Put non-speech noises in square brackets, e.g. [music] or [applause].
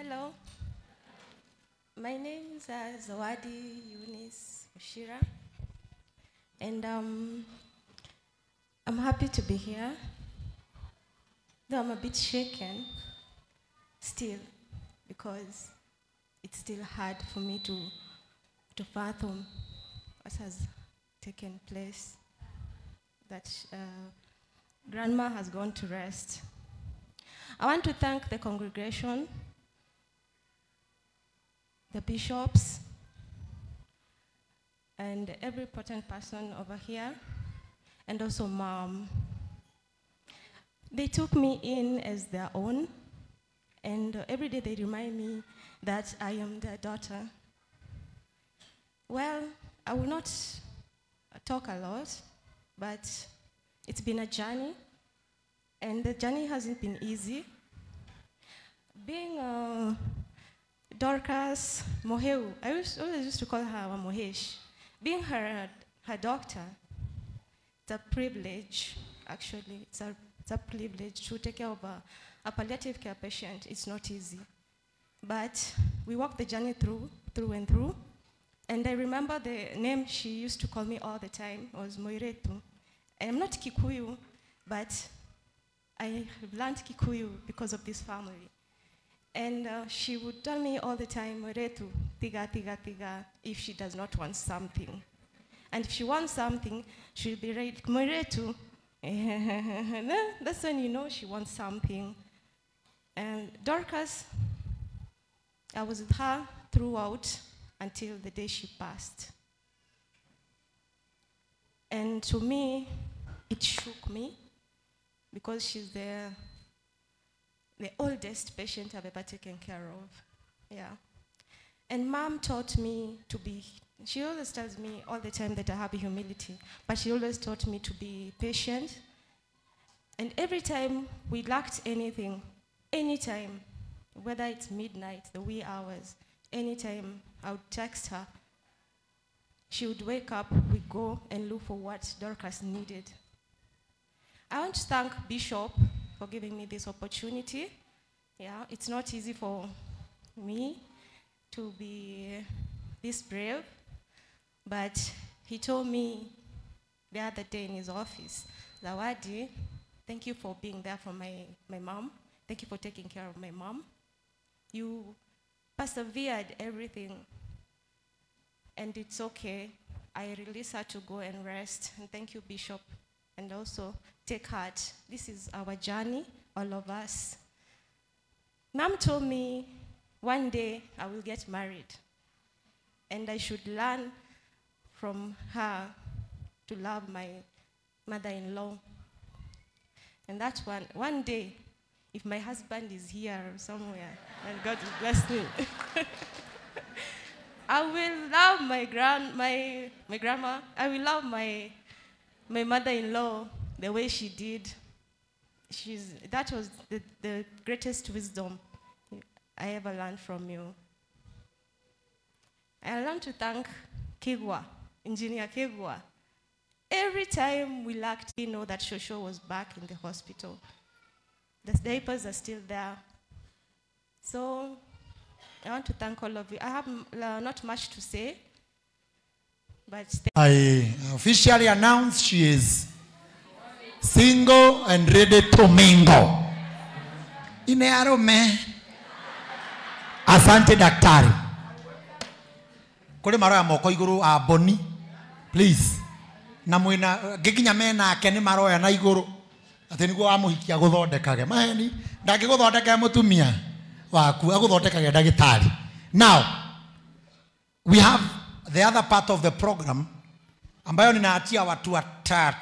Hello. My name is uh, Zawadi Eunice Ushira, and um, I'm happy to be here. Though I'm a bit shaken still, because it's still hard for me to, to fathom what has taken place. That uh, grandma has gone to rest. I want to thank the congregation, the bishops, and every important person over here, and also mom. They took me in as their own, and every day they remind me that I am their daughter. Well, I will not talk a lot, but it's been a journey, and the journey hasn't been easy. Being uh, Dorcas Moheu, I always used to call her Mohesh. Being her, her doctor, it's a privilege, actually. It's a, it's a privilege to take care of a, a palliative care patient. It's not easy. But we walked the journey through, through and through. And I remember the name she used to call me all the time was Moiretu. I'm not Kikuyu, but I learned Kikuyu because of this family. And uh, she would tell me all the time, Moiretu, tiga, tiga, tiga, if she does not want something. And if she wants something, she'll be right, Moiretu. [laughs] That's when you know she wants something. And Dorcas, I was with her throughout until the day she passed. And to me, it shook me because she's the, the oldest patient I've ever taken care of. Yeah. And mom taught me to be, she always tells me all the time that I have humility, but she always taught me to be patient. And every time we lacked anything, anytime, whether it's midnight, the wee hours, anytime I would text her, she would wake up, we go and look for what Dorcas needed. I want to thank Bishop for giving me this opportunity. Yeah, it's not easy for me to be this brave, but he told me the other day in his office, Zawadi, thank you for being there for my, my mom. Thank you for taking care of my mom. You persevered everything, and it's okay. I release her to go and rest. And thank you, Bishop. And also, take heart. This is our journey, all of us. Mom told me one day I will get married, and I should learn from her to love my mother in law. And that's one, one day, if my husband is here somewhere, and God bless me, [laughs] I will love my, grand, my, my grandma. I will love my, my mother in law the way she did. She's, that was the, the greatest wisdom I ever learned from you. I learned to thank Kigwa, Engineer Kigwa. Every time we lacked, you know that Shosho was back in the hospital. The diapers are still there. So I want to thank all of you. I have uh, not much to say, I officially announce she is single and ready to mingle. Ine arume. Asante daktari. Kuri maroya moko iguru aboni. boni. Please. Na mwina giginya mena akeni maroya na igũrũ atĩ nĩguo wamũhikia gũthondekage maheni ndangĩgũthondeka mutumia waku agũthondekage dagitari. now we have the other part of the program ambayo ninaatia watu watatu